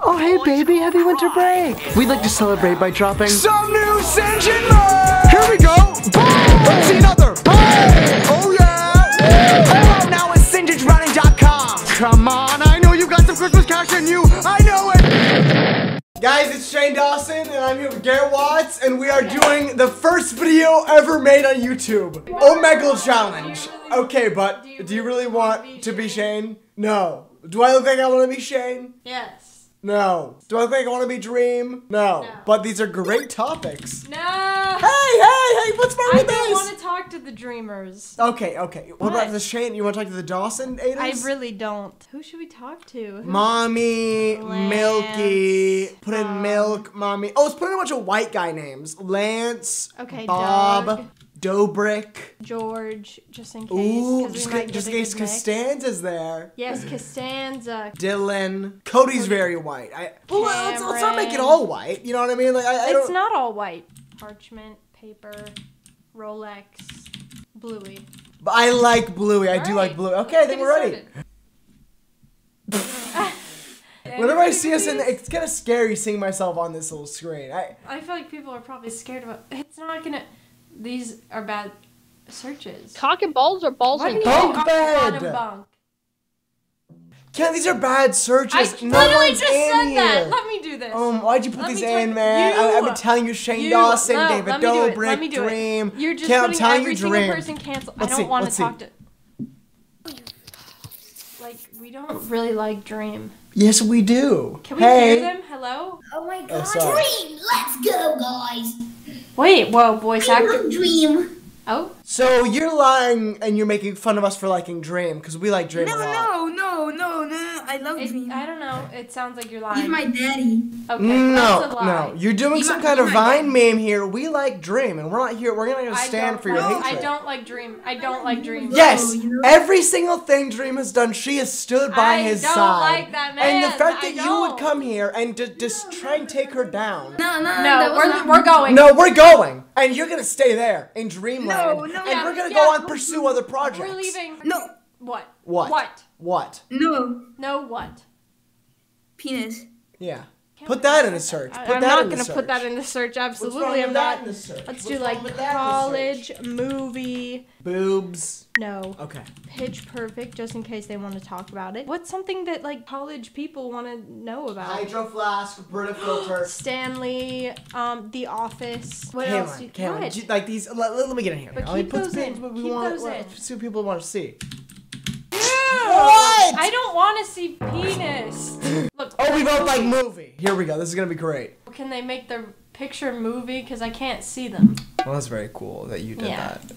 Oh, hey, baby, happy winter break. We'd like to celebrate by dropping Some new Sinjin merch! Here we go! Boom! Let's see another! Boom! Oh yeah! Hello now at SinjinDrowning.com! Come on, I know you got some Christmas cash in you! I know it! Guys, it's Shane Dawson, and I'm here with Garrett Watts, and we are doing the first video ever made on YouTube. Omegle Challenge. Okay, but do you really want to be Shane? No. Do I look like I want to be Shane? Yes. No. Do I like I want to be Dream? No. No. But these are great topics. No. Hey, hey, hey, what's wrong I with don't want to talk to the dreamers. Okay, okay. What, What? about the Shane? You want to talk to the Dawson Aiders? I really don't. Who should we talk to? Who- Mommy, Lance, Milky, put in um, milk, mommy. Oh, let's put in a bunch of white guy names. Lance, Okay, Bob, Doug. Dobrik. George, just in case. Ooh, just, in- just in case. Costanza's there. Yes, Costanza. Dylan. Cody's very white. I well, let's, let's not make it all white. You know what I mean? Like I, I It's not all white. Parchment, paper, Rolex, Bluey. But I like Bluey. I do Alright, like Bluey. Okay, get then we're ready. Whenever I see us in, the, it's kind of scary seeing myself on this little screen. I I feel like people are probably scared about. It's not gonna. These are bad searches. Cock and balls or balls Why and you Bunk think bed. bunk? Ken, these are bad searches. I no literally one's just in said here. that. Let me do this. Um, why'd you put Let these me do in, it. man? I, I've been You. telling you, Shane You- Dawson, no, David let me do it. Dobrik, Let me do it. Dream. You're just Ken, I'm putting telling every you, single Dream. person cancel. Let's I see, don't want to let's see. talk to. Like we don't really like Dream. Yes, we do. Can we hey. hear them? Hello. Oh my Oh, god. sorry. Dream! Let's go, guys! Wait. Whoa. Voice I actor. Dream! Oh. So you're lying and you're making fun of us for liking Dream because we like Dream No, a lot. no, no, no, no. no. I love It, Dream. I don't know. It sounds like you're lying. He's my daddy. okay. No, that's a lie. no, you're doing He some might- kind of might Vine meme here. We like Dream, and we're not here. We're not going to stand for your like- hatred. I don't like Dream. I don't like Dream. Yes, every single thing Dream has done, she has stood by I his don't side. like that And the fact that you would come here and just, just try and take her down. No, no, No, we're we're going. No, we're going, and you're gonna stay there in Dreamland, No, no, and yeah, we're gonna yeah. go on pursue other projects. We're leaving. No, What? What? What? What? no. No. What? Penis. Yeah. Put that in a search. Put I'm that not gonna search. put that in the search. Absolutely, I'm not. in the search? Let's What's do like with that in the college movie. boobs. No. Okay. Pitch Perfect, just in case they want to talk about it. What's something that like college people want to know about? Hydro flask, Brita filter. Stanley, um, The Office. What else? Do Cameron, you, Cameron, what? do you- like these. Let, let me get in here. But me keep put those things in. Keep want. those what- in. See what people want to see. What? I don't want to see penis. Look. Oh, we both like movie. Here we go. This is gonna be great. Can they make the picture movie? Because I can't see them. Well, that's very cool that you did Yeah. that.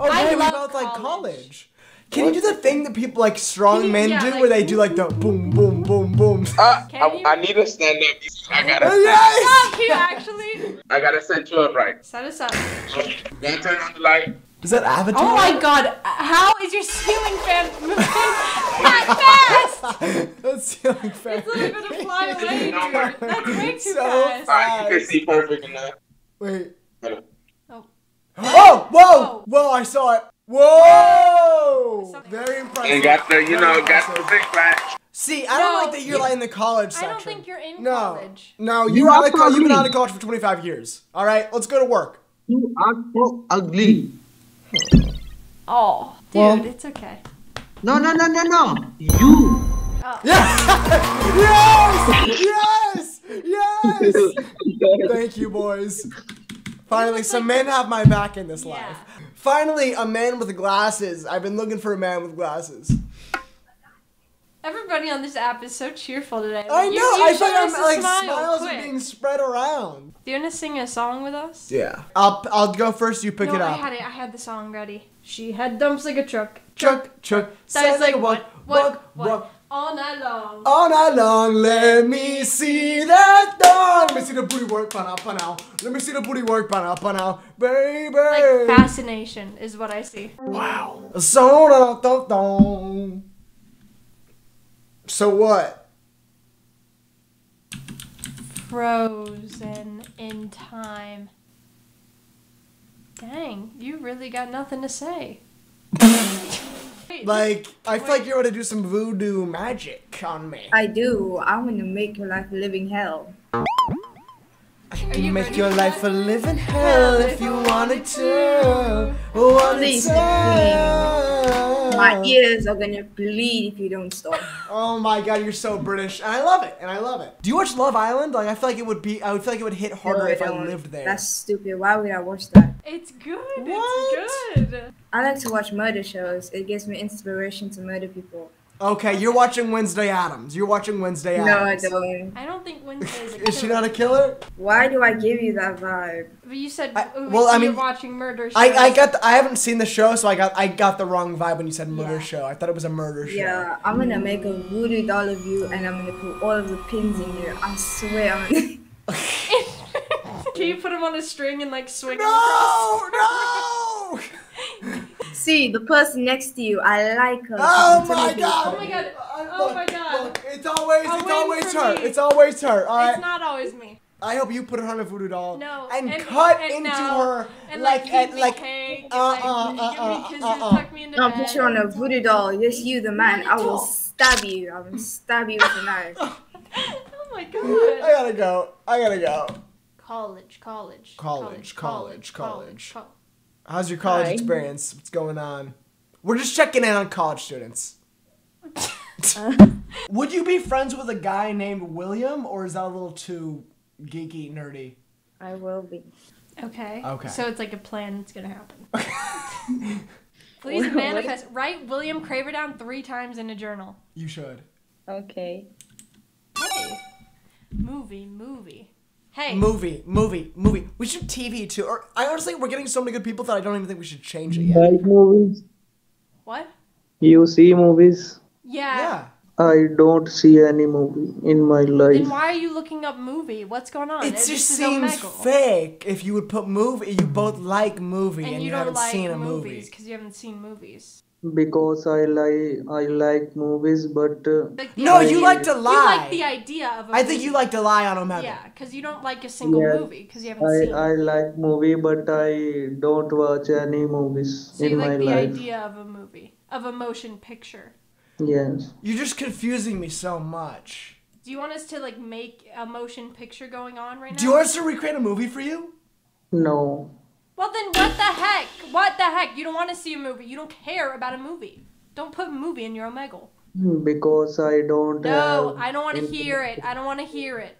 Oh, I hey, we love both like college. college. Can you do the thing that people like strong you- men yeah, do, like- where they do like the boom, boom, boom, boom? Uh, I. I need to stand up. I gotta, yes! Can you actually I gotta set you up right. set us up? Then turn on the light. Is that Avatar? Oh my god, how is your ceiling fan moving that fast? That's ceiling fan. It's literally gonna fly away, dude. That's way too So fast. Alright, you can see perfect enough. Wait. Oh. Oh! Whoa! Whoa. Whoa! I saw it. Whoa! Something- Very impressive. And got the, you know, Very got the big flash. See, I don't like that you're you- like in the college section. I don't think you're in no, college. no, You you're are out of co- you've been out of college for 25 years. All right, let's go to work. You are so ugly. Oh, dude, Well- it's okay. No, no, no, no, no. You. Oh. yes! Yes! Yes! Thank you, boys. Finally, some men have my back in this Yeah. life. Finally, a man with glasses. I've been looking for a man with glasses. Everybody on this app is so cheerful today. I You- know. you I show feel like I'm like smile, smiles quick. are being spread around. Do you want to sing a song with us? Yeah. I'll I'll go first. You pick no, it I had it. I had the song ready. She had dumps like a truck. Chuck, chuck, Sounds like what, what, what, what, what? All night long. All night long, let me see that dawn. Let me see the booty work, pa pa now. Let me see the booty work, pa pa now, baby. Like fascination is what I see. wow. So da da da. So what? Frozen in time. Dang, you really got nothing to say. Like, I feel like you're gonna do some voodoo magic on me. I do. I'm gonna make your life a living hell. Are you Make your life a living hell if you wanted to. Wanted Please, to. My ears are gonna bleed if you don't stop. Oh my god, you're so British, and I love it, and I love it. Do you watch Love Island? Like, I feel like it would be, I would feel like it would hit harder No, if I don't. lived there. That's stupid. Why would I watch that? It's good. What? It's good. I like to watch murder shows. It gives me inspiration to murder people. Okay, you're watching Wednesday Addams. You're watching Wednesday Addams. No, I don't. I don't think Wednesday is a Is she killer. not a killer? Why do I give you that vibe? But you said I- oh, well, so I you're watching murder shows. I, I got the, I haven't seen the show, so I got I got the wrong vibe when you said murder Yeah. show. I thought it was a murder show. Yeah, I'm gonna make a voodoo doll of you and I'm gonna put all of the pins in you. I swear I'm gonna. Can you put them on a string and like swing him across? No, no! See, the person next to you, I like her. Oh my god! Oh my God. Uh, Oh my God. look, it's always, A it's always her. me. It's always her. All It's not always me. I hope you put her on a voodoo doll. No. And, and- cut and into no. her And like, like, at, like. cake, and, uh, like, uh, uh, me kisses, uh, uh. tuck me into I'll bed. put you on a voodoo doll. Yes, you, the man. I will stab you. I will stab you with a knife. oh my god. I gotta go. I gotta go. College, college, College, college, college. col- How's your college Hi. experience? What's going on? We're just checking in on college students. Would you be friends with a guy named William, or is that a little too geeky, nerdy? I will be. Okay. Okay. So it's like a plan that's gonna happen. Please manifest. Write William Craver down three times in a journal. You should. Okay. Hey. Movie, movie. Hey. Movie, movie, movie. We should TV too. Or I honestly, we're getting so many good people that I don't even think we should change it yet. Like movies? what? You see movies? Yeah. Yeah. I don't see any movie in my life. Then life. why are you looking up movie? What's going on? It This just seems fake if you would put movie. You both like movie and, And you, you don't haven't like seen a movies movie. because you haven't seen movies. Because I like I like movies, but uh, Like No, idea- you like to lie. You lie. like the idea of a I think movie. you like to lie on Omegle. Yeah, because you don't like a single Yeah. movie because you haven't I seen. I like movie, but I don't watch any movies so you in my like the life. idea of a movie, of a motion picture. Yes. You're just confusing me so much. Do you want us to like make a motion picture going on right now? Do you want us to recreate a movie for you? No. Well then, what the heck? What the heck? You don't want to see a movie. You don't care about a movie. Don't put a movie in your Omegle. Because I don't No, have. I don't want to hear it. I don't want to hear it.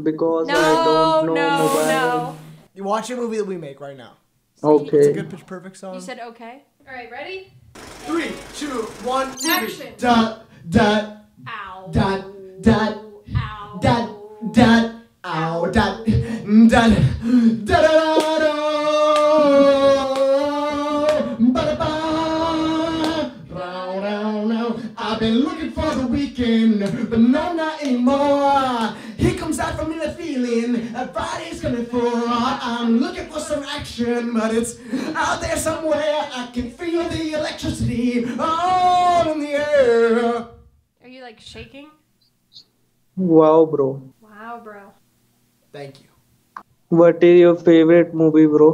Because I don't know no, mobile. no. You watch a movie that we make right now. Okay. It's a good pitch perfect song. You said okay. All right, ready? Three, two, one, movie. Action. Dot, dot, Ow. dot, dot, Ow. dot, dot, dot, dot, da da da da, ba da ba, row, row, row. I've been looking for the weekend, but no, not anymore. Here comes out from me the feeling that Friday's coming for. I'm looking for some action, but it's out there somewhere. I can feel the electricity all in the air. Are you like shaking? Wow, bro. Wow, bro. Thank you. What is your favorite movie, bro?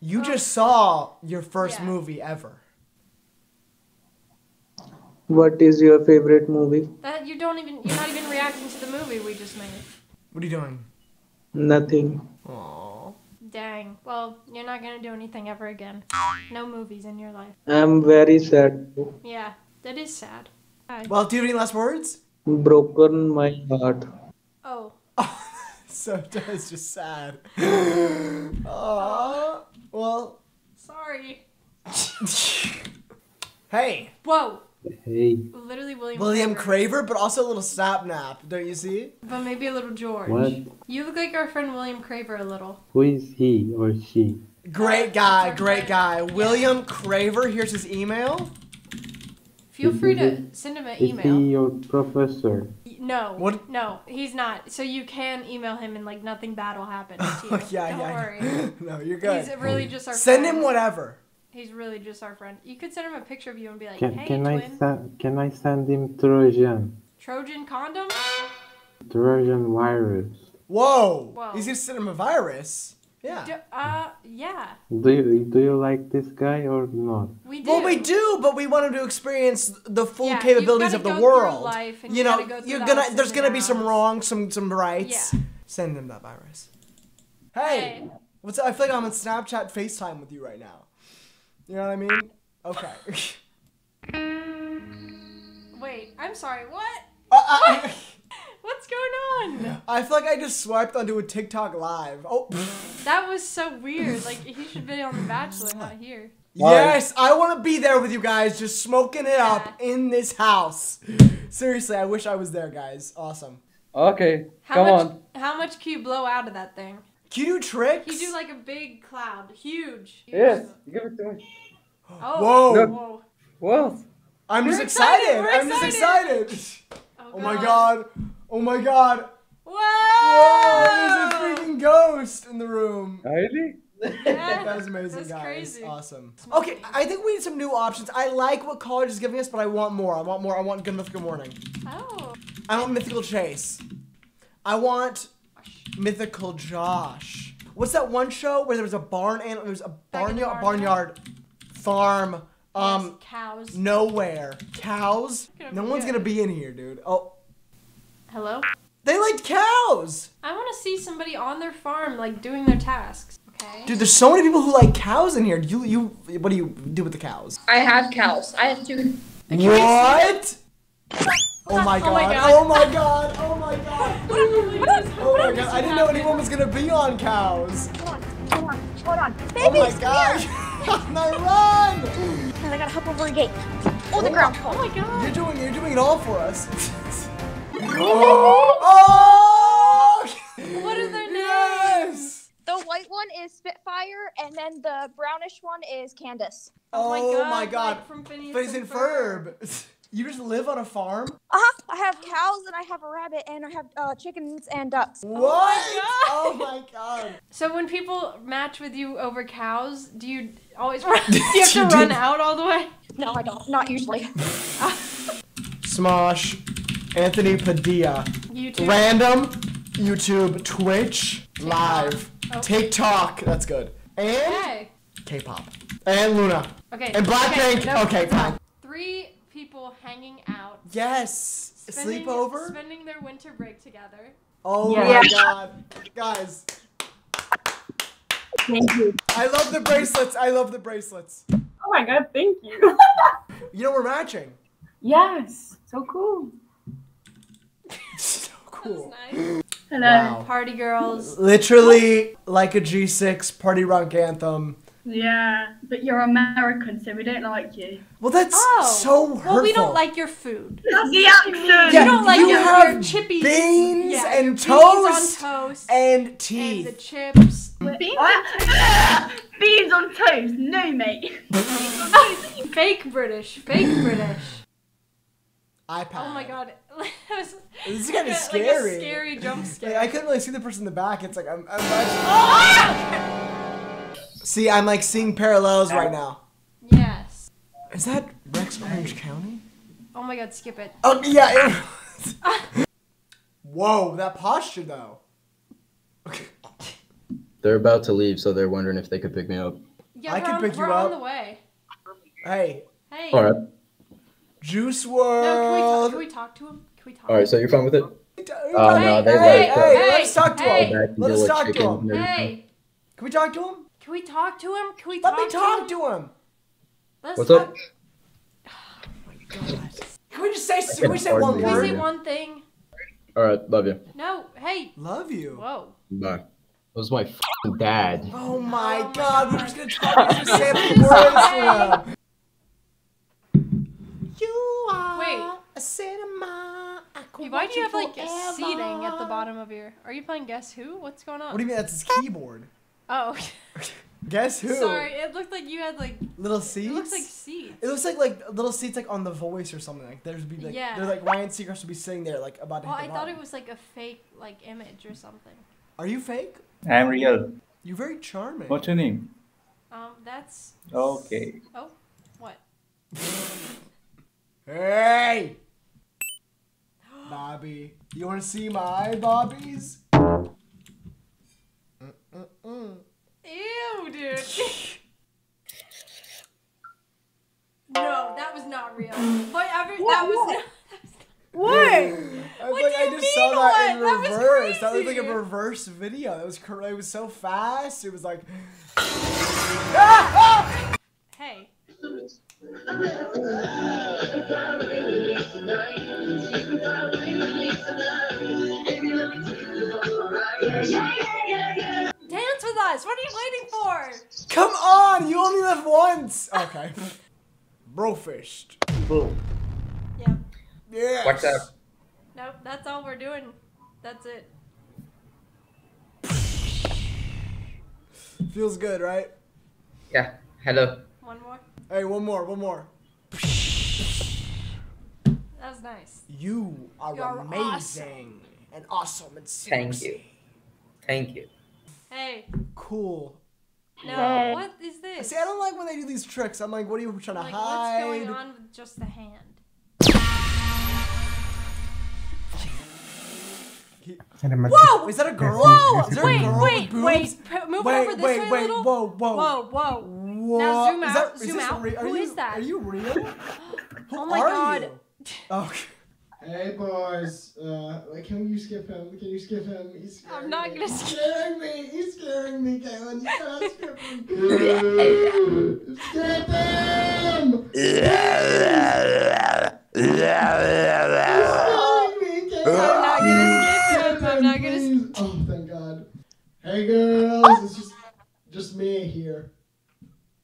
You just saw your first Yeah. movie ever. What is your favorite movie? That you don't even. You're not even reacting to the movie we just made. What are you doing? Nothing. Aww. Dang. Well, you're not gonna do anything ever again. No movies in your life. I'm very sad. Yeah, that is sad. Uh, Well, do you have any last words? Broken my heart. oh. so that's just sad. Aww. Well, Sorry. hey, Whoa. Hey. Literally William. William Craver. Craver, but also a little sapnap. Don't you see? But maybe a little George. What? You look like our friend William Craver a little. Who is he or she? Great guy, great guy. William Craver. Here's his email. Feel free to send him an Is he email. your professor? No. What? No, he's not. So you can email him and like nothing bad will happen to you. Oh, yeah, Don't yeah. worry. no, you're good. He's really just our friend. Send friend. him whatever. He's really just our friend. You could send him a picture of you and be like, Can "Hey, can I send can I send him Trojan Trojan condom." Trojan virus? Whoa. Whoa. He's gonna send him a virus. Yeah. D- uh, yeah, Do you do you like this guy or not? we do. Well, we do, but we want him to experience the full Yeah, capabilities you've of the gotta go through world. life and you you know, go you're gonna there's gonna be some wrongs, some some rights. Yeah. Send him that virus. Hey, Hey. what's up? I feel like I'm on Snapchat FaceTime with you right now. You know what I mean? Okay. Wait, I'm sorry. What? Uh, I, What's going on? I feel like I just swiped onto a TikTok live. Oh. That was so weird. Like he should be on The Bachelor, not here. Yes, I want to be there with you guys, just smoking it up in this house. Seriously, I wish I was there, guys. Awesome. Okay, How come much? on. How much can you blow out of that thing? Can you do tricks? You do like a big cloud, huge. Yes, give it to me. Oh. Whoa. Look. Whoa. What? I'm just We're excited. excited, I'm just excited. excited. Oh, oh my god. Oh my god. Whoa! Whoa, there's a freaking ghost in the room. Really? Yeah, That was amazing, that's guys. crazy. Awesome. Okay, I think we need some new options. I like what college is giving us, but I want more. I want more. I want Good Mythical Morning. Oh. I want Mythical Chase. I want Mythical Josh. What's that one show where there was a barn and there was a Back in the barnyard, barnyard. barnyard farm, um, yes, cows. nowhere, cows. No one's good. gonna be in here, dude. Oh, Hello. they liked cows. I want to see somebody on their farm like doing their tasks. Okay. Dude, there's so many people who like cows in here. You, you, what do you do with the cows? I have cows. I have two. What? Oh, oh my Oh my god! God. Oh my god! Oh my god! Oh my god! I didn't know anyone was gonna be on cows. Hold on, hold on, hold on. Oh my Babies, gosh! no, run! And I gotta hop over a gate. Oh, the ground. Oh my god. You're doing, you're doing it all for us. oh! What is their name? Yes! The white one is Spitfire, and then the brownish one is Candace. Oh my Oh god. my god! Like from Phineas, Phineas and Ferb. You just live on a farm? Uh huh. I have cows, and I have a rabbit, and I have uh, chickens and ducks. What? God. Oh my god! So when people match with you over cows, do you always run? do you have to You run do. out all the way? No, I don't. Not usually. Smosh. Anthony Padilla. YouTube. Random. YouTube. Twitch. Live. Oh. TikTok. That's good. And Hey. K-pop. And Luna. Okay. And Blackpink. no, Okay, no. fine. Three people hanging out. Yes. Spending, Sleepover. Spending their winter break together. Oh Yeah. my god. Guys. Thank you. I love the bracelets. I love the bracelets. Oh my god, thank you. You know we're matching. yes, so cool. so That cool. was nice. Hello. Wow. Party girls. Literally like a G6 party rock anthem. Yeah, but you're American, so we don't like you. Well, that's Oh. so hurtful. Well, we don't like your food. That's the accent. Yeah, you don't like you your, have your chippies. beans yeah, and beans toast on toast and and the chips. Beans, on Beans on toast? No, mate. fake British. Fake British. iPad. Oh my god. Was This is kind of like scary. a scary jump Like, scare. I couldn't really see the person in the back. It's like I'm. I'm watching- oh! See, I'm like seeing parallels right now. yes. Is that Rex Orange County? Oh my god, skip it. Oh yeah. it- Whoa, that posture though. They're about to leave, so they're wondering if they could pick me up. Yeah, I we're can on, pick you we're on up. the way. Hey, Hey. All right. Juice WRLD. No, can we, talk, World. can we talk to him? Can we talk? All right. So you're fine with it? Oh no, they hey, left. hey, Hey, let's talk to hey. him. Go back Let's with talk to him. Hey, Can we talk to him? can we talk to him? Can we Let talk me talk to him. Let's What's talk. up? Can we just say? Can we say one hear Can we say one thing? All right. Love you. No. Hey. Love you. Whoa. Bye. That was my f***ing dad. Oh my oh my god, we're just gonna talk. We're just say the words for him. You are Wait. a cinema. Why do you have like forever. seating at the bottom of your? Are you playing Guess Who? What's going on? What do you mean? That's his keyboard. Oh, Guess who? sorry. It looked like you had like. Little seats. It looks like seats. It looks like like little seats like on The Voice or something. Like there's be like Yeah. they're like Ryan Seacrest would be sitting there like about to Well, hit I the thought button. it was like a fake like image or something. Are you fake? I'm real. You're very charming. What's your name? Um, that's. Okay. Oh, what? Hey! Bobby. You wanna see my bobbies? Mm-mm-mm. dude. no, that was not real. Whatever. That was. Not, What? I What like, I just mean saw that in what? That was reverse. That was like a crazy. reverse video. That was cor- it was so fast. It was like hey. Dance with us. What are you waiting for? Come on, you only live once. Okay. Brofist. Boom. Yep. Yes. What's up? Nope. That's all we're doing. That's it. Feels good, right? Yeah. Hello. One more. Hey, one more, one more. That was nice. You are You're amazing and awesome and Thank you. Thank you. Hey. Cool. No. Hey. What is this? See, I don't like when they do these tricks. I'm like, what are you trying to hide? what's going on with just the hand? Whoa! Is that a girl? Whoa! Is there wait, a girl wait, with wait, boobs? P- Move wait, over this wait, way wait, a little. whoa, whoa, Whoa, whoa. What? Now zoom Is out, that- is zoom this out. re- Who you, is that? Are you real? Who Oh my are God. You? Okay. Hey boys, uh, can you skip him? Can you skip him? He's scaring I'm not me. gonna He's skip- scaring me. He's scaring me, Kalynn. You can't skip him. skip him! I'm not gonna skip him. I'm not gonna skip Oh, thank God. Hey girls, it's just just me here.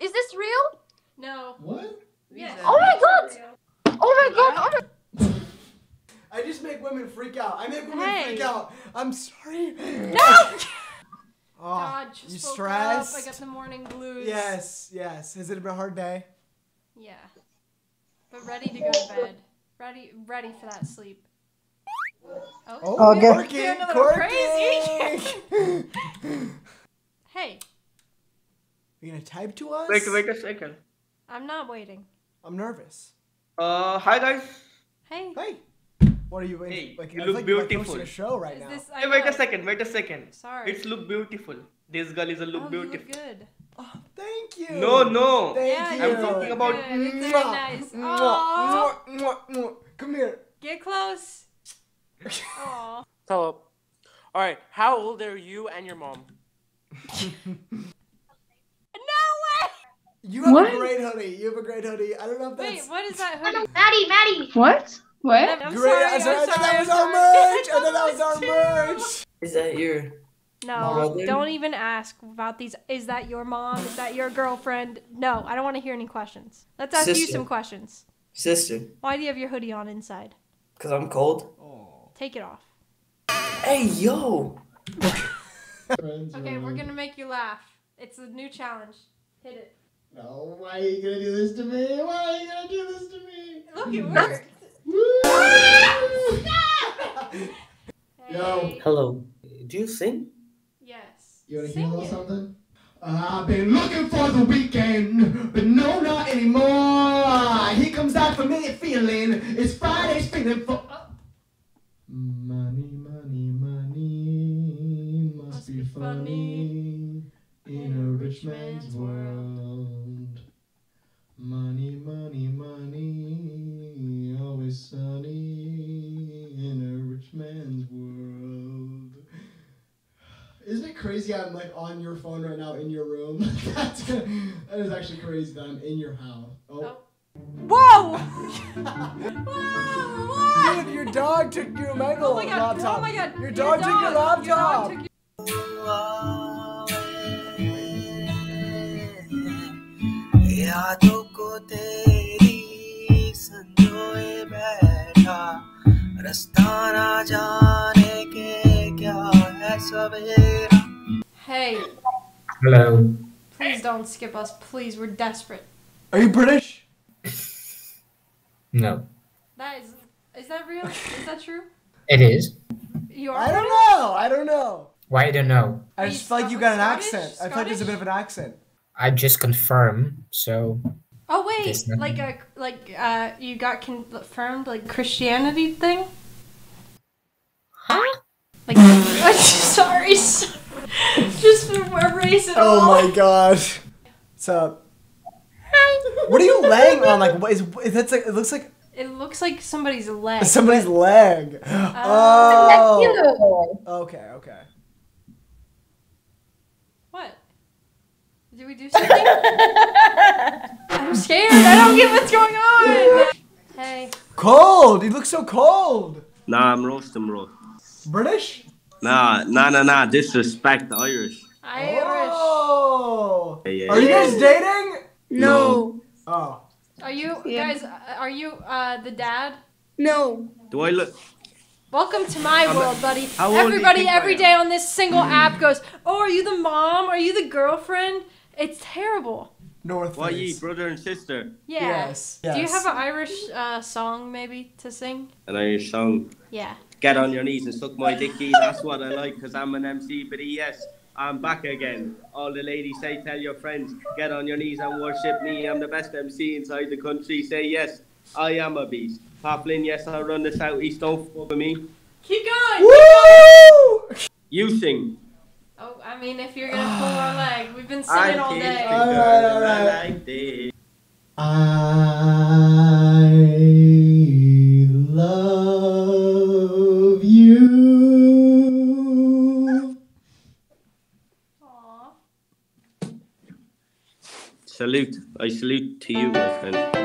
Is this real? No. What? Yes. Oh, oh my god! Oh my god! Oh my I just make women freak out. I make women Hey. freak out. I'm sorry. No! Oh, God, just you woke stressed? up. I got the morning blues. Yes, yes. Has it been a hard day? Yeah. But ready to go to bed. Ready, ready for that sleep. Oh, Oh, we're Corky, doing a little Corky. crazy. hey, You gonna type to us? Wait, wait a second. I'm not waiting. I'm nervous. Uh, hi guys. Hey. Hey. What are you? waiting? Hey, like, you look feel like you're like beautiful. hosting a show right Is now. this? Hey, wait a second. Wait a second. Sorry. It's look beautiful. This girl is a look oh, you beautiful. look good. Oh, Thank you. No, no. Thank Yeah, you. you I'm talking about. Good. It's very nice. mwah, Aw. mwah, mwah, mwah. Come here. Get close. Aw. Hello. All right. How old are you and your mom? No way! You have What? a great hoodie. You have a great hoodie. I don't know if that's. Wait, that's what is that hoodie? Maddie, Maddie! What? What? I'm great. sorry. I, I'm said- I sorry. thought that I'm was our merch. I thought thought that was our merch. Is that your No, Mother? don't even ask about these. Is that your mom? Is that your girlfriend? No, I don't want to hear any questions. Let's ask you some questions. sister? Why do you have your hoodie on inside? Cause I'm cold. Oh. Take it off. Hey yo! Okay, we're gonna make you laugh. It's a new challenge. Hit it. No, why are you gonna do this to me? Why are you gonna do this to me? Look, it worked. Yo, Hello. Do you sing? Yes. you wanna Sing hear a it. little something? I've been looking for the weekend, but no, not anymore. He comes out for me feeling it's Friday's feeling for. Money, money, money must be funny in a rich man's world. Money, money, money, always sunny in a rich man's world. Isn't it crazy I'm like on your phone right now in your room? That's that is actually crazy that I'm in your house. Oh. oh. Whoa! Whoa! What? Dude, your dog took your mega Oh my god! laptop. Oh my god! Your dog took your laptop. Your dog took your- Hey, Hello. please don't skip us. Please, we're desperate. Are you British? No. That is. Is that real? Is that true? It is. You are. I don't know. I don't know. Why I don't know? I just you feel like you got an Scottish? accent. I feel like there's a bit of an accent. I just confirm. So Oh wait, like a like uh you got confirmed like Christianity thing? Huh? Like sorry, sorry. just just erase it Oh all. my gosh. What's up? What are you laying on? Like, what is, that's like, it looks like It looks like somebody's leg. somebody's leg. Uh, oh. Okay, okay. What? Did we do something? I'm scared. I don't get what's going on. Hey. Cold. You look so cold. Nah, I'm roasting, bro. British? Nah, nah, nah, nah. Disrespect the Irish. Irish. Oh. Yeah, yeah, Are you guys dating? No. Oh. Are you guys? uh, Are you uh, the dad? No. Do I look? Welcome to my I'm- world, buddy. how old do you Everybody think I every am? day on this single app goes, "Oh, are you the mom? Are you the girlfriend?" It's terrible. North Why ye brother and sister? Yeah. Yes, Do you have an Irish uh, song maybe to sing? An Irish song. Yeah. Get on your knees and suck my dicky. That's what I like, cause I'm an MC. But yes, I'm back again. All the ladies say, tell your friends, get on your knees and worship me. I'm the best MC inside the country. Say yes, I am a beast. Poplin, yes, I run the southeast. Don't fuck with me. Keep going. Woo! You sing. Oh, I mean, if you're gonna pull our leg, we've been I singing all kiss day. the girl I like this. I Salute. I salute to you, my friend.